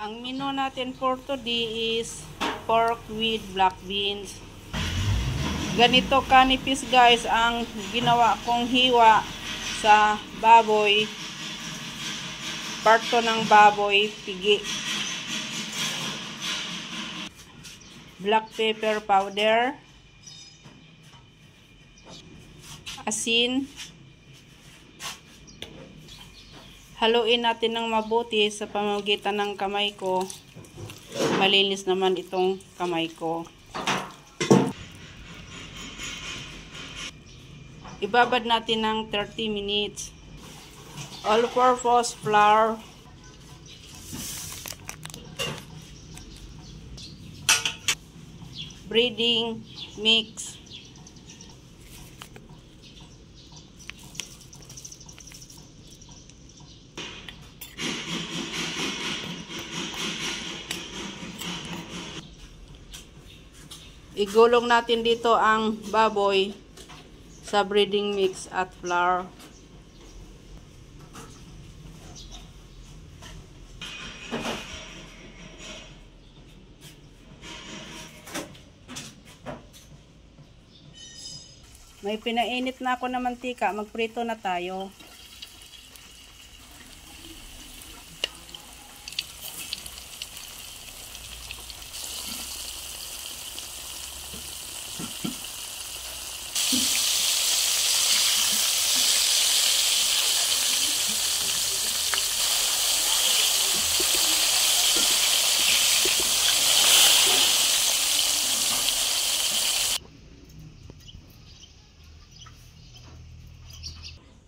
Ang menu natin for today is pork with black beans. Ganito kanipis guys ang ginawa kong hiwa sa baboy. Parto ng baboy, pigi. Black pepper powder. Asin. Haluin natin ng mabuti sa pamamagitan ng kamay ko. Malinis naman itong kamay ko. Ibabad natin ng 30 minutes. All-purpose flour. Breeding mix. Igulong natin dito ang baboy sa breeding mix at flour. May pinainit na ako na mantika. Magprito na tayo.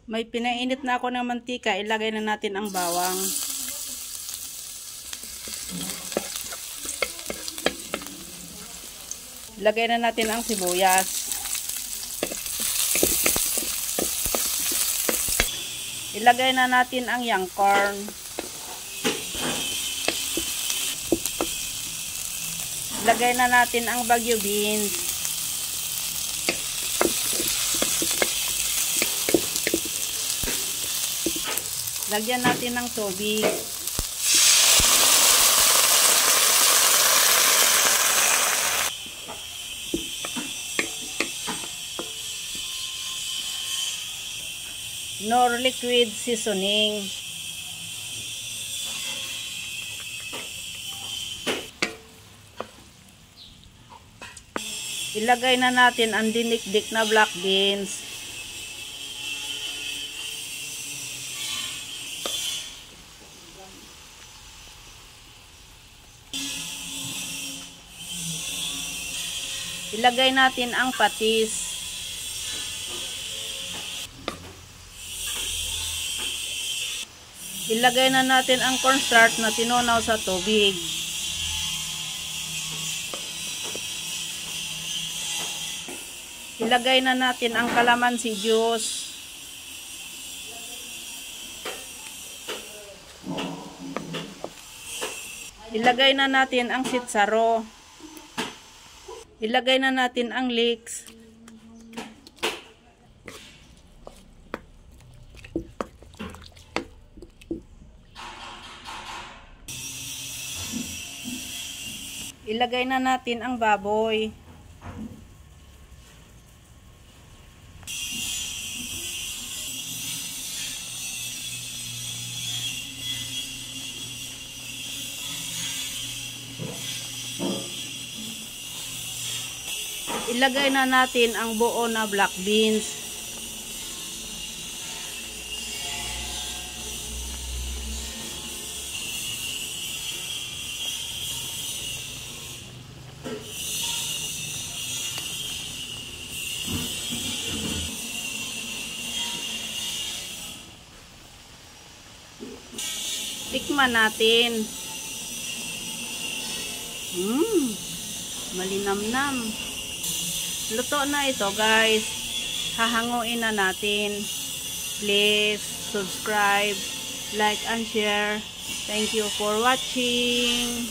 May pinainit na ako ng mantika. Ilagay na natin ang bawang. Ilagay na natin ang sibuyas. Ilagay na natin ang young corn. Ilagay na natin ang bagyo beans. Lagyan natin ng tubig. Nor liquid seasoning. Ilagay na natin ang dinikdik na black beans. Ilagay natin ang patis. Ilagay na natin ang cornstarch na tinunaw sa tubig. Ilagay na natin ang kalamansi juice. Ilagay na natin ang sitsaro. Ilagay na natin ang leeks. Ilagay na natin ang baboy. Ilagay na natin ang buo na black beans. Tikman natin. Mmm, malinamnam. Luto na ito guys. Hahanguin na natin. Please subscribe, like and share. Thank you for watching.